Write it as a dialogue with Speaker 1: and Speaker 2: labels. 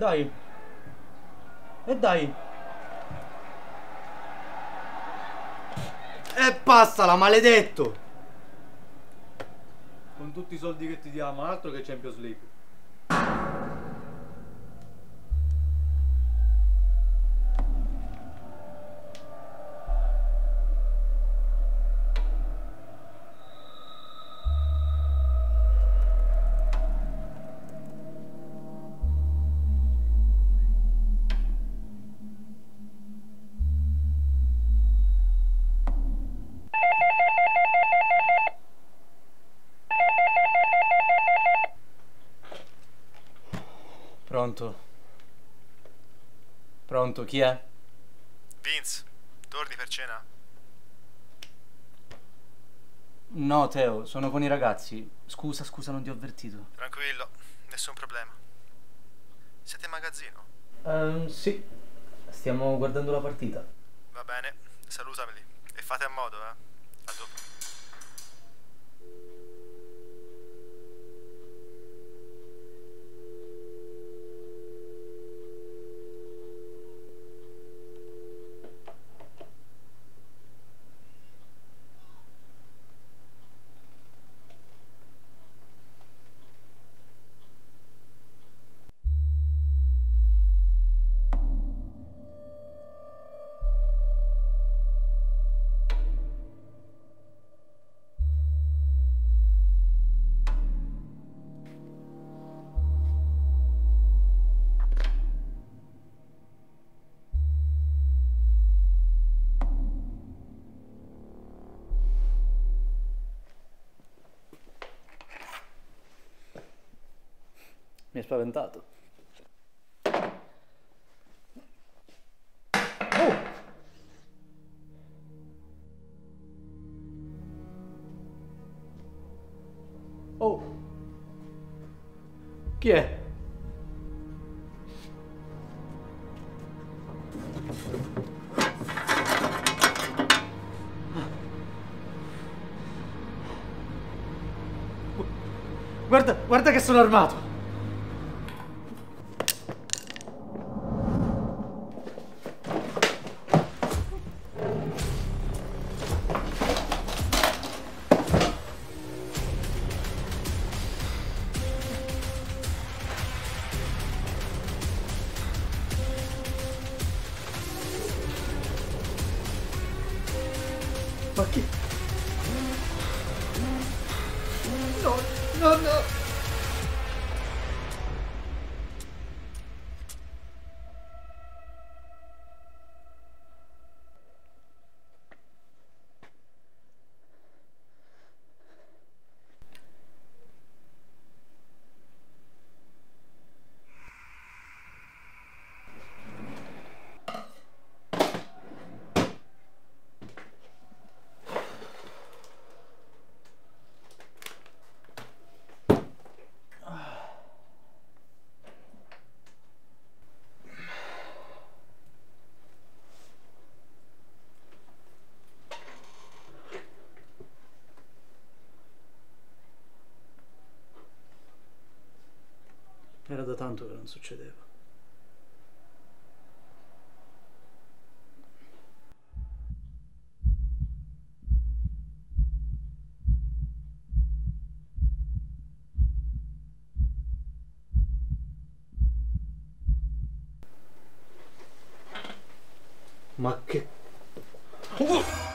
Speaker 1: Dai. E dai. E passala, maledetto! Con tutti i soldi che ti diamo, altro che Champions League. Pronto? Pronto, chi è?
Speaker 2: Vince, torni per cena?
Speaker 1: No, Teo, sono con i ragazzi. Scusa, scusa, non ti ho avvertito.
Speaker 2: Tranquillo, nessun problema. Siete in magazzino?
Speaker 1: Ehm, sì. Stiamo guardando la partita.
Speaker 2: Va bene, salutameli. E fate a modo, eh.
Speaker 1: Mi hai spaventato. Oh! Oh! Chi è? Guarda, guarda che sono armato! Ma che... No, no, no! Era tanto che non succedeva. Ma che... Oh!